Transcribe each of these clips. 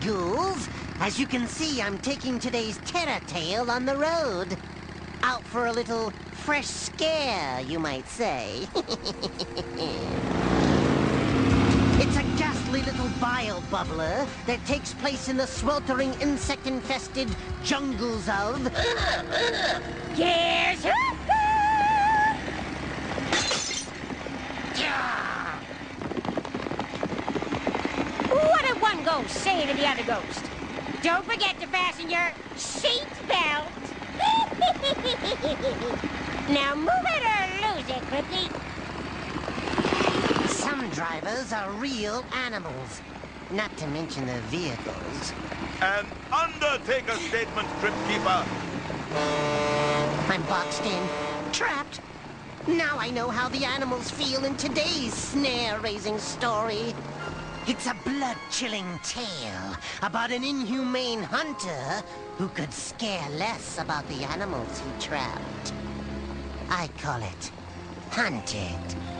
ghouls. As you can see, I'm taking today's terror tale on the road. Out for a little fresh scare, you might say. It's a ghastly little bile bubbler that takes place in the sweltering insect-infested jungles of... Guess who? Did ghost say to the other ghost? Don't forget to fasten your seat belt. now move it or lose it, Clippy. Some drivers are real animals. Not to mention their vehicles. An Undertaker statement, Crypt Keeper. I'm boxed in, trapped. Now I know how the animals feel in today's snare-raising story. It's a blood-chilling tale about an inhumane hunter who could scare less about the animals he trapped. I call it Hunted.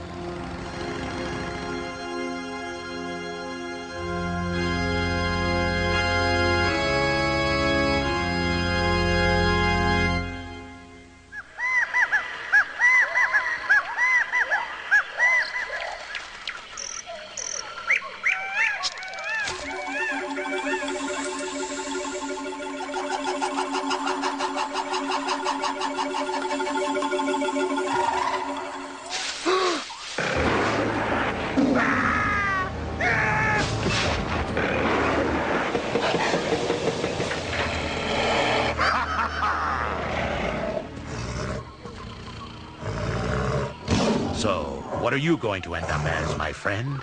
Are you going to end up as, my friend?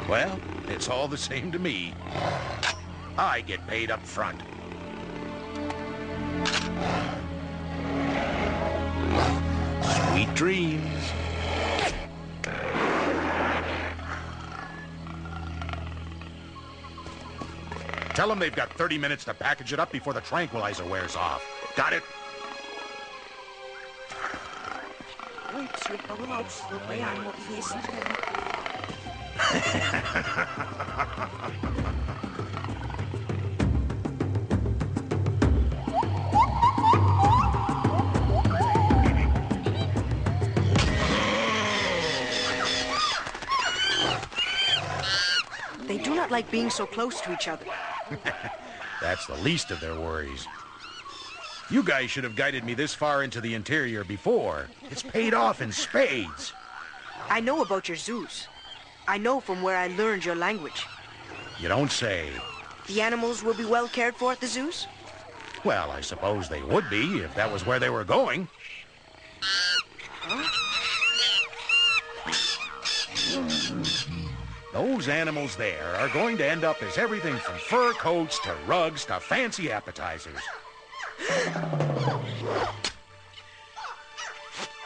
well, it's all the same to me. I get paid up front. Sweet dreams. Tell them they've got 30 minutes to package it up before the tranquilizer wears off. Got it? They do not like being so close to each other. That's the least of their worries. You guys should have guided me this far into the interior before. It's paid off in spades. I know about your zoos. I know from where I learned your language. You don't say. The animals will be well cared for at the zoos? Well, I suppose they would be if that was where they were going. Those animals there are going to end up as everything from fur coats to rugs to fancy appetizers.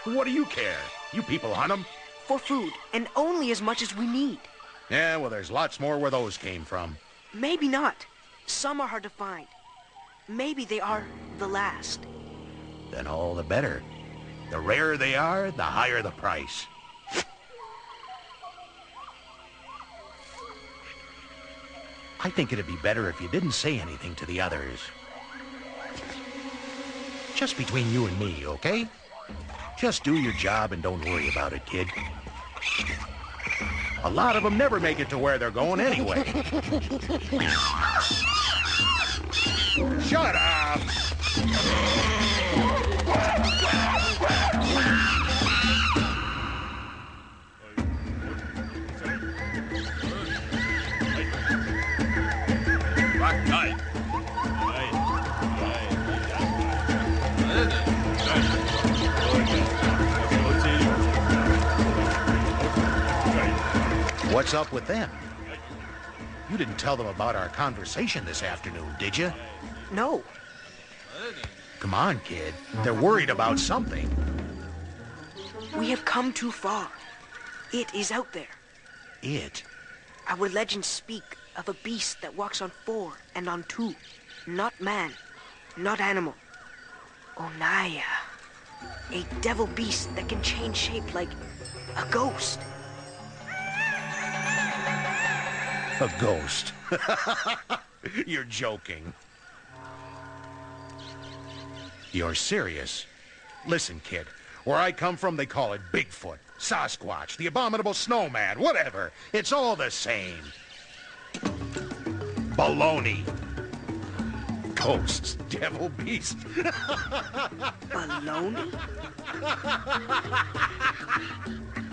What do you care? You people hunt them? For food, and only as much as we need. Yeah, well, there's lots more where those came from. Maybe not. Some are hard to find. Maybe they are the last. Then all the better. The rarer they are, the higher the price. I think it'd be better if you didn't say anything to the others. Just between you and me, okay? Just do your job and don't worry about it, kid. A lot of them never make it to where they're going anyway. Shut up! Up with them? You didn't tell them about our conversation this afternoon, did you? No. Come on, kid. They're worried about something. We have come too far. It is out there. It? Our legends speak of a beast that walks on four and on two. Not man, not animal. Onnaya. A devil beast that can change shape like a ghost. A ghost. You're joking. You're serious. Listen, kid. Where I come from, they call it Bigfoot, Sasquatch, the abominable snowman, whatever. It's all the same. Baloney. Ghosts, devil beast. Baloney?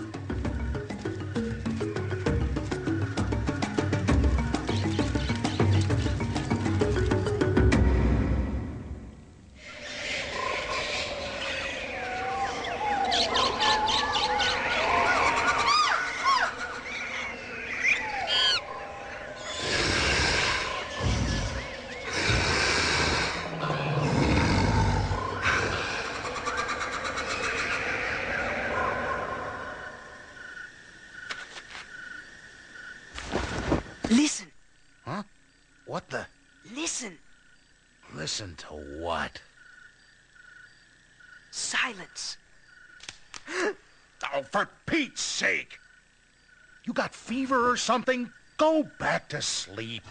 Listen to what? Silence. Oh, for Pete's sake! You got fever or something? Go back to sleep.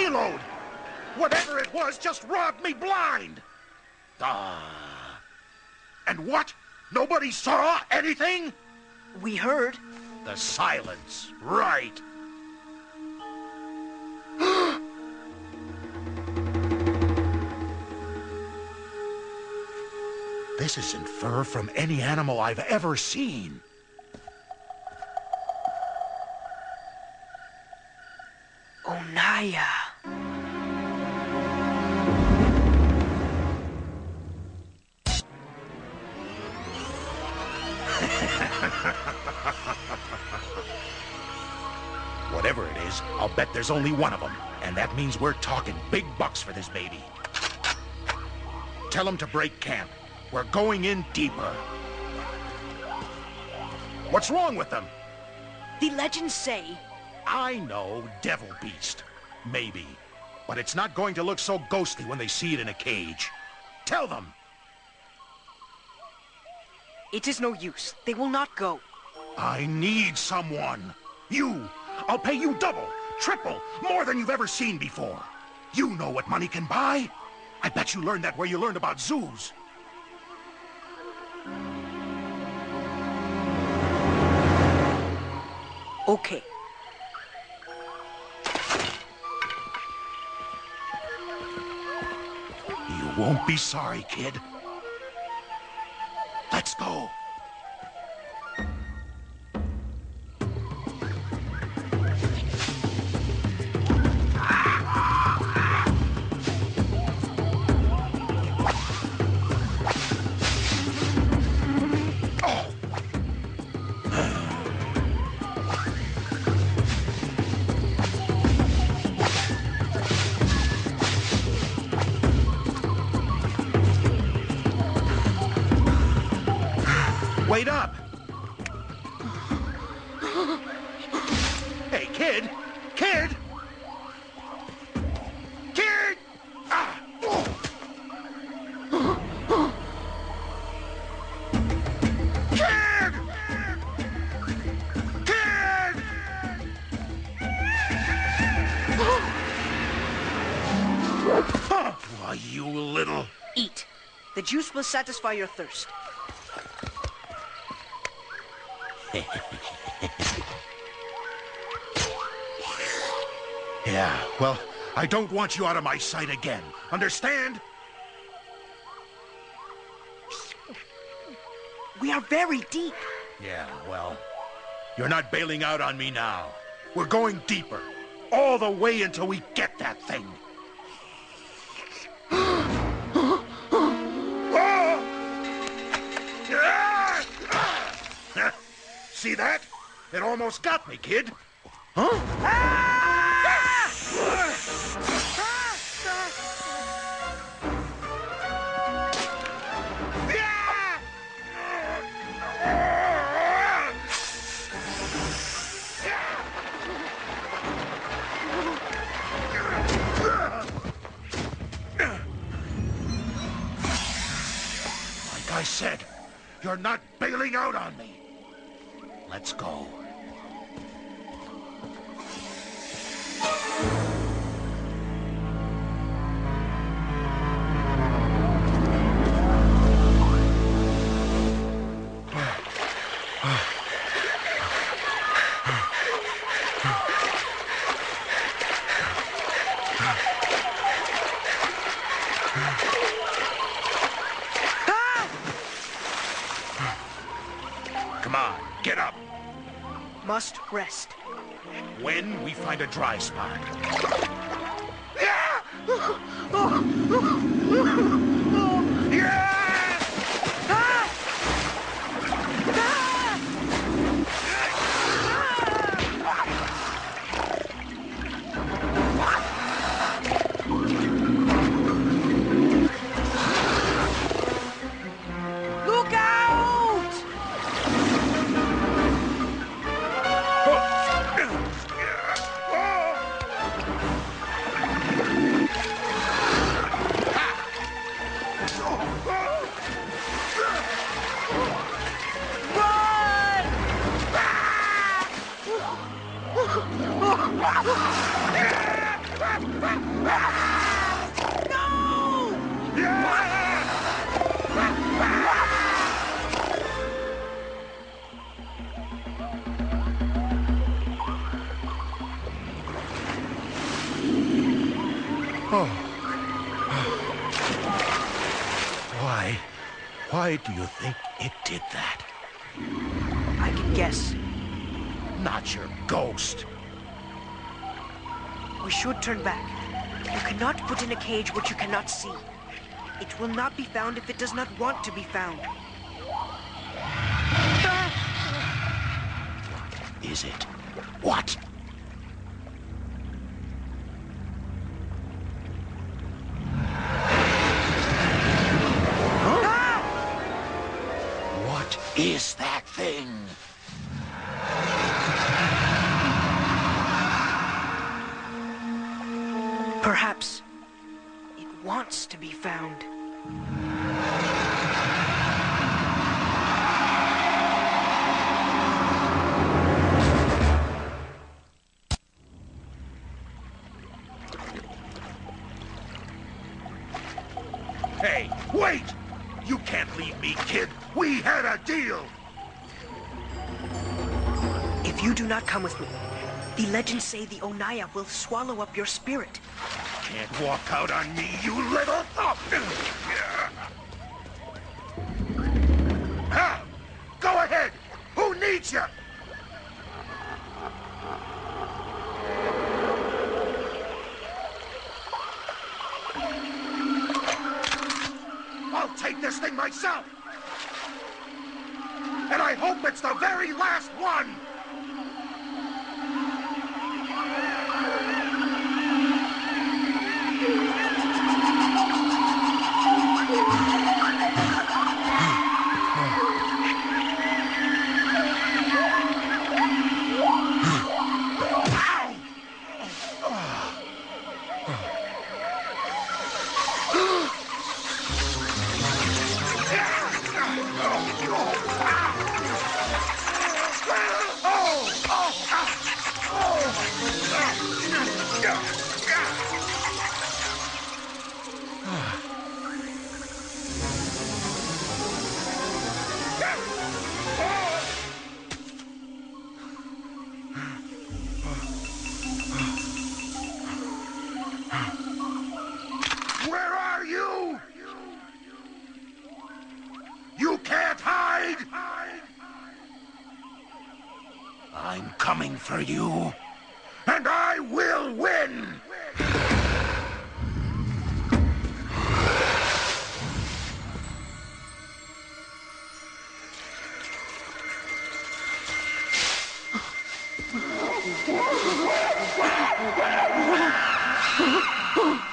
Payload! Whatever it was just robbed me blind! Ah. And what? Nobody saw anything? We heard. The silence. Right. this isn't fur from any animal I've ever seen. Onnaya. There's only one of them. And that means we're talking big bucks for this baby. Tell them to break camp. We're going in deeper. What's wrong with them? The legends say I know, devil beast. Maybe. But it's not going to look so ghostly when they see it in a cage. Tell them. it is no use. They will not go. I need someone. You. I'll pay you double, triple, more than you've ever seen before. You know what money can buy. I bet you learned that where you learned about zoos. Okay. You won't be sorry, kid. Let's go. Wait up! Hey, kid! Kid! Kid! Ah! Kid! Kid! Why, you little... Eat. The juice will satisfy your thirst. Yeah, well, I don't want you out of my sight again. Understand? We are very deep. Yeah, well, you're not bailing out on me now. We're going deeper. All the way until we get that thing. It almost got me, kid. Huh? Like I said, you're not bailing out on me. Let's go. Rest. When we find a dry spot. Why? Why do you think it did that? I can guess. Not your ghost. We should turn back. You cannot put in a cage what you cannot see. It will not be found if it does not want to be found. Is it? What? Is that thing? Perhaps it wants to be found. If you do not come with me, the legends say the Onnaya will swallow up your spirit. Can't walk out on me, you little... Ha! Go ahead! Who needs you? I'll take this thing myself! And I hope it's the very last one! Oh,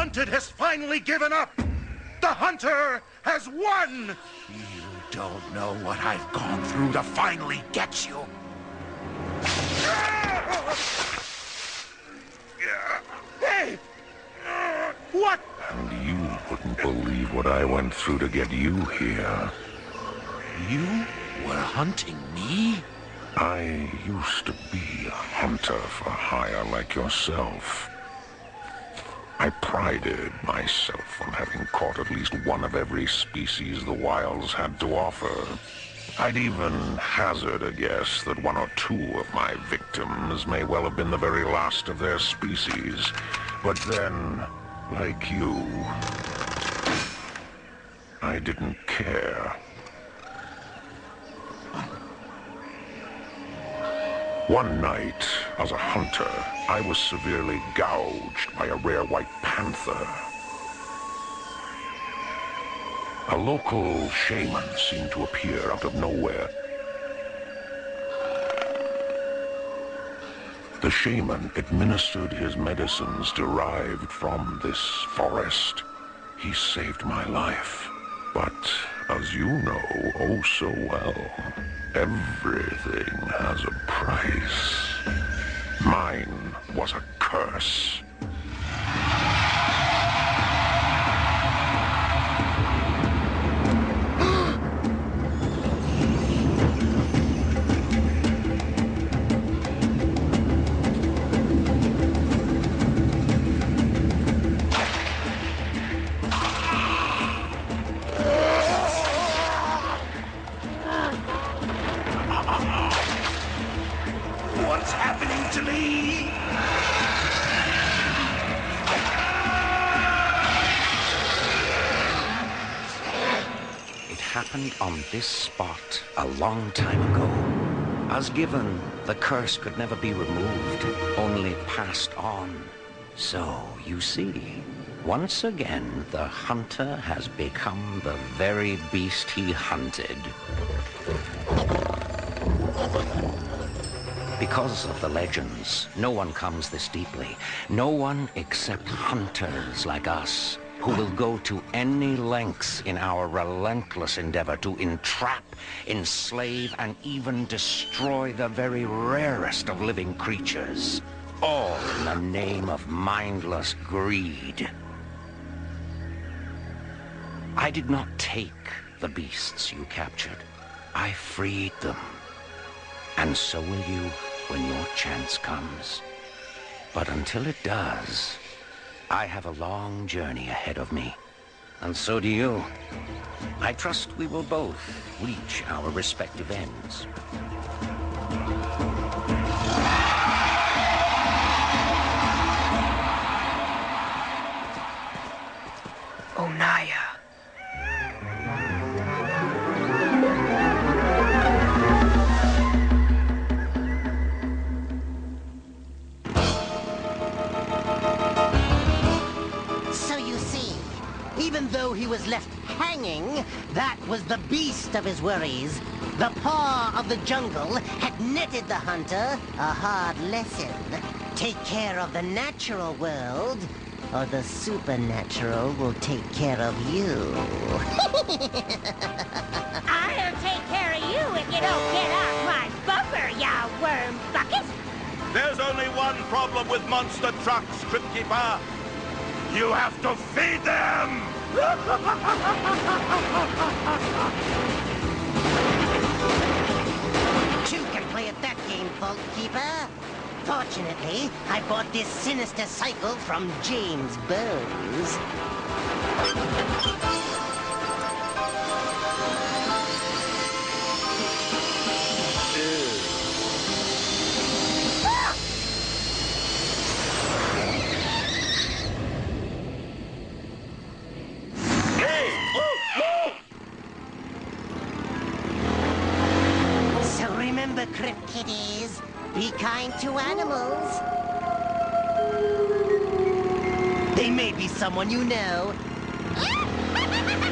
hunted has finally given up! The hunter has won! You don't know what I've gone through to finally get you. Hey! What? And you wouldn't believe what I went through to get you here. You were hunting me? I used to be a hunter for hire like yourself. I prided myself on having caught at least one of every species the wilds had to offer. I'd even hazard a guess that one or two of my victims may well have been the very last of their species. But then, like you, I didn't care. One night, as a hunter, I was severely gouged by a rare white panther. A local shaman seemed to appear out of nowhere. The shaman administered his medicines derived from this forest. He saved my life. But, as you know oh so well, everything has a price. Mine was a curse. What's happening to me? It happened on this spot a long time ago. As given, the curse could never be removed, only passed on. So, you see, once again, the hunter has become the very beast he hunted. Because of the legends, no one comes this deeply. No one except hunters like us, who will go to any lengths in our relentless endeavor to entrap, enslave, and even destroy the very rarest of living creatures. All in the name of mindless greed. I did not take the beasts you captured. I freed them. And so will you when your chance comes. But until it does, I have a long journey ahead of me. And so do you. I trust we will both reach our respective ends. Onnaya. Was the beast of his worries. The paw of the jungle had netted the hunter a hard lesson. Take care of the natural world, or the supernatural will take care of you. I'll take care of you if you don't get off my bumper, ya worm bucket. There's only one problem with monster trucks, Crypt Keeper. You have to feed them! Two can play at that game, Vault Keeper. Fortunately, I bought this sinister cycle from James Bowes. animals. They may be someone you know.